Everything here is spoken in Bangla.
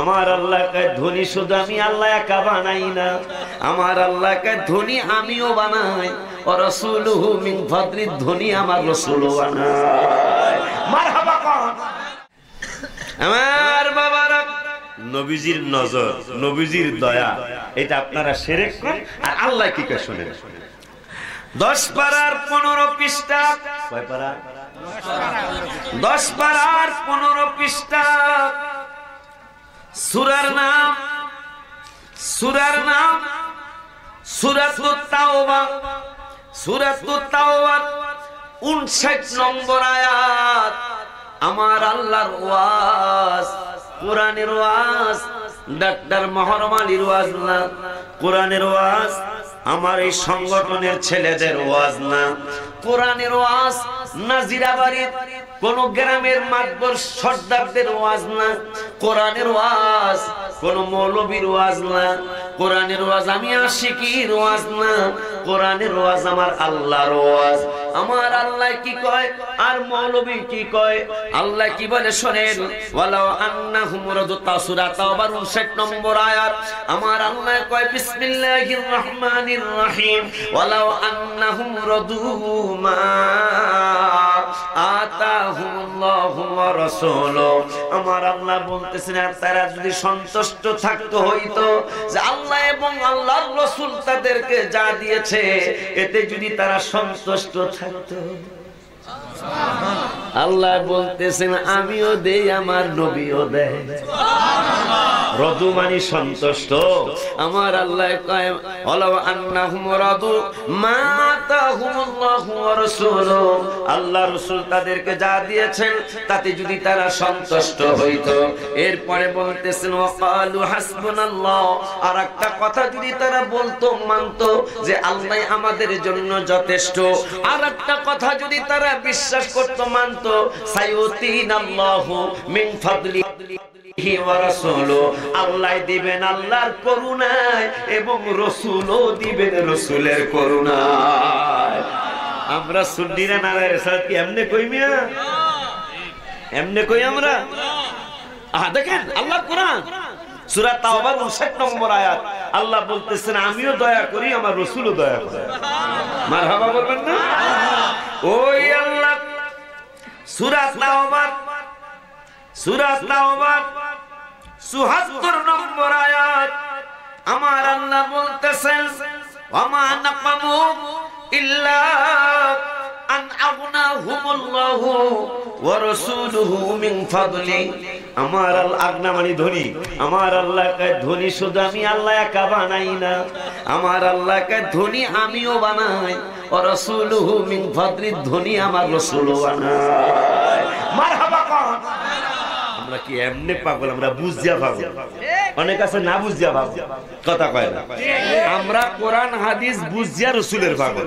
আমার আল্লাহকে ধনী শুধু আমি আল্লাহ একা বানাই না। আমার আল্লাহকে ধনী আমিও বানাই। ও রসুলহু মিন ফদলি, ধনী আমার কন আমার বাবারা নবীজির নজর, নবীজির দয়া, এটা আপনারা সেরেক করেন আর আল্লাহ কি কে শোনেন? দশ পাড়ার পনেরো পৃষ্ঠা। কয় পাড়া? দশ পাড়ার পনেরো পৃষ্ঠা। সুরার নাম সুরার নাম সুরাতুত তাওবা সুরাতুত তাওবা 59 নম্বর আয়াত। আমার আল্লাহর ওয়াজ, কোরআনের ওয়াজ, ডাক্তার মহরম আলীর ওয়াজ না, কোরআনের ওয়াজ। আমার এই সংগঠনের ছেলেদের ওয়াজ না। কোরআনের ওয়াজ নাজিরাবাড়ির কোন গ্রামের মাতবর সর্দারদের ওয়াজ না। কোরআনের ওয়াজ, কোন মৌলবীর ওয়াজ না। কোরআনের ওয়াজ আমি আশিকির ওয়াজ না। কোরআনের ওয়াজ আমার আল্লাহর ওয়াজ। আমার আল্লাহ কি কয়? আর মৌলবী কি কয়? আল্লাহ কি বলে শোনেন? ওয়ালাউ আন্নাহুম রাদু তাসুরা তাওবার 59 নম্বর আয়াত। আমার আল্লাহ কয়, বিসমিল্লাহির রহমানির রহিম। ওয়ালাউ আন্নাহুম রাদু মা আমার আল্লাহ বলতেছেন, আর তারা যদি সন্তুষ্ট থাকতো, হইতো যে আল্লাহ এবং আল্লাহর রসুল তাদেরকে যা দিয়েছে, এতে যদি তারা সন্তুষ্ট থাকতো। আল্লাহ বলতেছেন, আমিও দেই, আমার নবীও দেয়। রদু মানি সন্তুষ্ট। আমার আল্লাহ কয় আন্নাহুম রাদু ওয়া আল্লাহ রাসূল তাদেরকে যা দিয়েছেন তাতে যদি তারা সন্তুষ্ট হইতো। এরপরে বলতেছেন ওয়াকালু হাসবুনাল্লাহ। আর একটা কথা যদি তারা বলতো মানতো যে আল্লাহ আমাদের জন্য যথেষ্ট। আর একটা কথা যদি তারা বিশ্বাস করতো মানতো সাইয়ুতিনাল্লাহু মিন ফাদলি আল্লাহ দিবেন আল্লাহর করুণায় এবং রসুলও দিবেন রসুলের করুণায়। আমরা সুন্নিরা নারায় সাহেব কি এমনি কই মিয়া? এমনি কই আমরা? দেখেন আল্লাহ কোরআন। সূরা তাওবার 59 নম্বর আয়াত। আল্লাহ বলতেছেন, আমিও দয়া করি, আমার রসুলও দয়া করে। মারহাবা বলবেন না? ওই আল্লাহ, সূরা সূরা 74 নম্বর আয়াত। আমার আল্লাহ বলতেছেন আমার আল্লাহ মানে ধনী। আমার আল্লাহকে আমি আল্লাহ একা বানাই না। আমার আল্লাহকে ধনী আমিও বানাই। ও মিন ফাদলি, ধনী আমার কোন আমরা কি এমনি পাগল? আমরা বুঝিয়া ভাবো। অনেক আছে না বুঝিয়া ভাবো। কথা কয় না। আমরা কোরআন, হাদিস বুঝিয়া রসুলের পাগল।